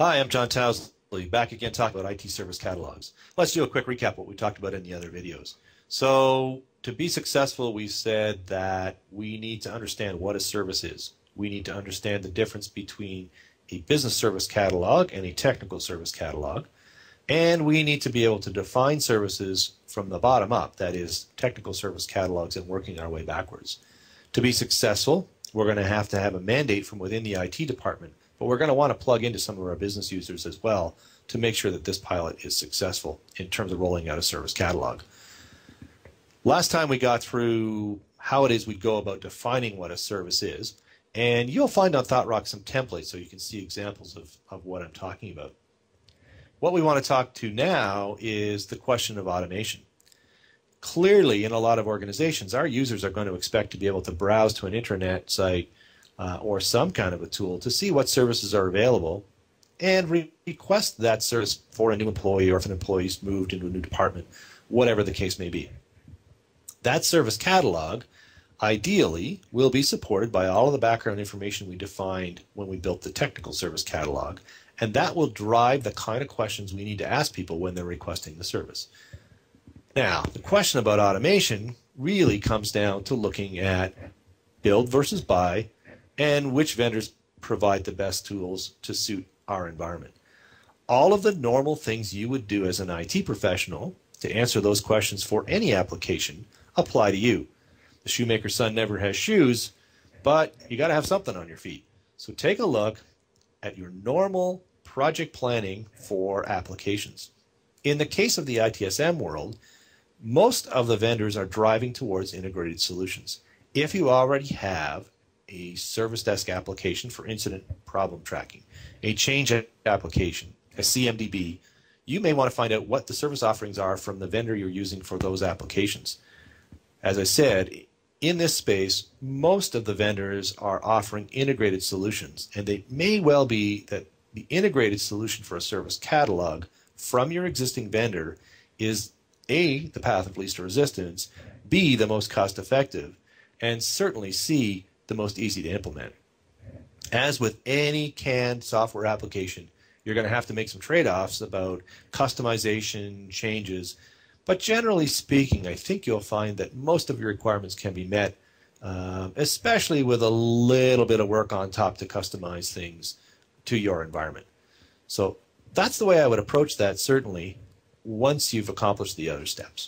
Hi, I'm John Towsley, back again talking about IT service catalogs. Let's do a quick recap of what we talked about in the other videos. So, to be successful, we said that we need to understand what a service is. We need to understand the difference between a business service catalog and a technical service catalog. And we need to be able to define services from the bottom up, that is, technical service catalogs and working our way backwards. To be successful, we're going to have to have a mandate from within the IT department but we're going to want to plug into some of our business users as well to make sure that this pilot is successful in terms of rolling out a service catalog. Last time we got through how it is we go about defining what a service is, and you'll find on ThoughtRock some templates so you can see examples of, of what I'm talking about. What we want to talk to now is the question of automation. Clearly, in a lot of organizations, our users are going to expect to be able to browse to an intranet site uh, or some kind of a tool to see what services are available and re- request that service for a new employee or if an employee's moved into a new department, whatever the case may be. That service catalog ideally will be supported by all of the background information we defined when we built the technical service catalog, and that will drive the kind of questions we need to ask people when they're requesting the service. Now, the question about automation really comes down to looking at build versus buy and which vendors provide the best tools to suit our environment. All of the normal things you would do as an IT professional to answer those questions for any application apply to you. The shoemaker's son never has shoes, but you got to have something on your feet. So take a look at your normal project planning for applications. In the case of the ITSM world, most of the vendors are driving towards integrated solutions. If you already have a service desk application for incident problem tracking, a change application, a CMDB, you may want to find out what the service offerings are from the vendor you're using for those applications. As I said, in this space, most of the vendors are offering integrated solutions, and it may well be that the integrated solution for a service catalog from your existing vendor is A, the path of least resistance, B, the most cost effective, and certainly C, the most easy to implement. As with any canned software application, you're going to have to make some trade offs about customization, changes. But generally speaking, I think you'll find that most of your requirements can be met, um, especially with a little bit of work on top to customize things to your environment. So that's the way I would approach that, certainly, once you've accomplished the other steps.